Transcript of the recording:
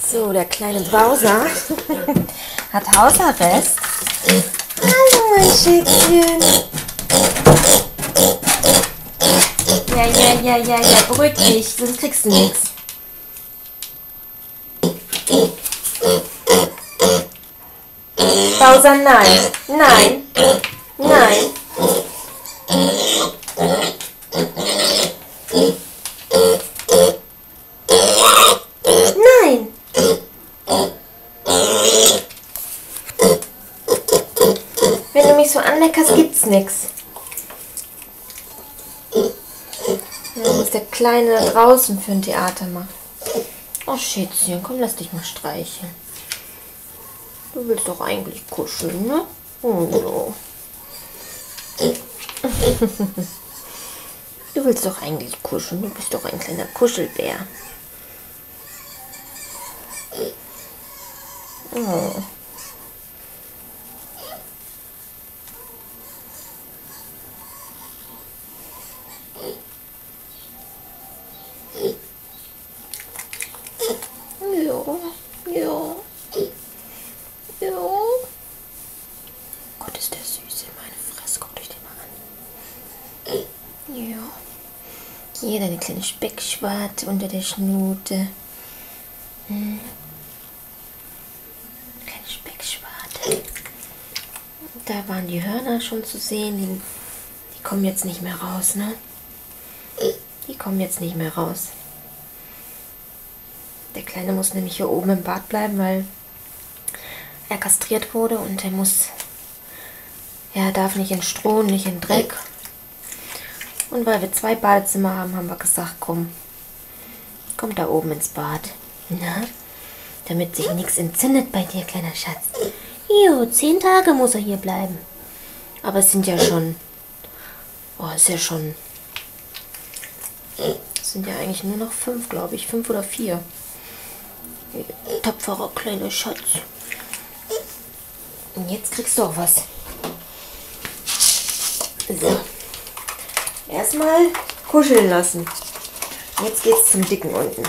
So, der kleine Bowser hat Hausarrest. Hallo, mein Schätzchen. Ja, ja, ja, ja, ja, beruhig dich, sonst kriegst du nichts. Bowser, nein, nein. Nein. Wenn du mich so anleckerst, gibt's nix. Dann ist der Kleine da draußen für ein Theater macht. Oh Schätzchen, komm, lass dich mal streicheln. Du willst doch eigentlich kuscheln, ne? Oh, so. Du willst doch eigentlich kuscheln. Du bist doch ein kleiner Kuschelbär. Oh. Ja, ja, ja. Gott, ist der süß in meine Fresse. Guckt euch den mal an. Ja. Hier deine kleine Speckschwarte unter der Schnute. Hm. Kleine Speckschwarte. Da waren die Hörner schon zu sehen. Die, die kommen jetzt nicht mehr raus, ne? Die kommen jetzt nicht mehr raus. Der Kleine muss nämlich hier oben im Bad bleiben, weil er kastriert wurde und er muss, er darf nicht in Stroh, nicht in Dreck. Und weil wir zwei Badezimmer haben, haben wir gesagt, komm, komm da oben ins Bad. Na, damit sich nichts entzündet bei dir, kleiner Schatz. Jo, zehn Tage muss er hier bleiben. Aber es sind ja schon, oh, ist ja schon, es sind ja eigentlich nur noch fünf, glaube ich, fünf oder vier. Tapferer kleiner Schatz. Und jetzt kriegst du auch was. So. Erstmal kuscheln lassen. Jetzt geht's zum Dicken unten.